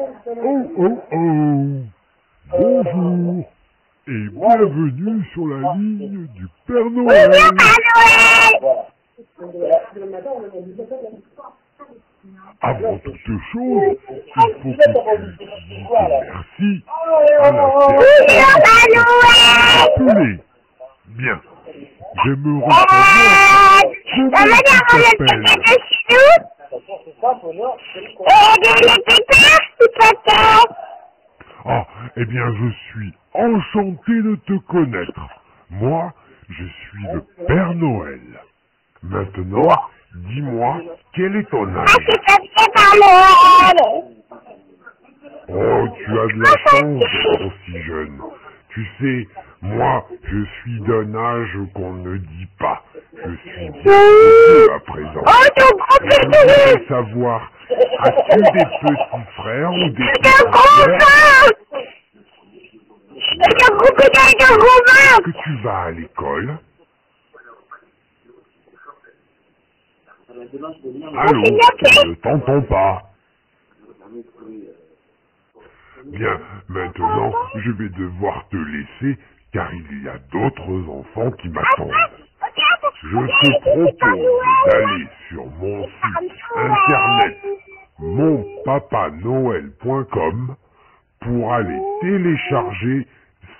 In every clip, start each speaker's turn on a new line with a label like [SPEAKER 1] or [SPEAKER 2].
[SPEAKER 1] Oh oh oh Bonjour et bienvenue sur la ligne du Père Noël. Avant toute chose, il faut que tu dises merci à la appelée. Bien. J'aimerais savoir comment tu t'appelles. Ah, eh bien, je suis enchanté de te connaître. Moi, je suis le Père Noël. Maintenant, dis-moi, quel est ton âge? Oh, tu as de la chance d'être aussi jeune. Tu sais, moi, je suis d'un âge qu'on ne dit pas. Je suis bien vieux à présent. J'aimerais savoir, as-tu des petits frères ou des petits frères que tu vas à l'école Allô, je ne t'entends pas. Bien, maintenant, je vais devoir te laisser car il y a d'autres enfants qui m'attendent. Je te propose d'aller sur mon site internet monpapanoël.com pour aller télécharger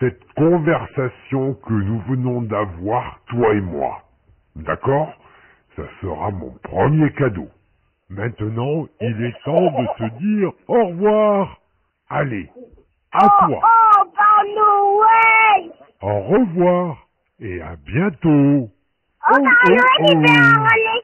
[SPEAKER 1] cette conversation que nous venons d'avoir, toi et moi. D'accord? Ça sera mon premier cadeau. Maintenant, il est temps de se dire au revoir. Allez, à toi. Au revoir et à bientôt. Oh, oh, oh.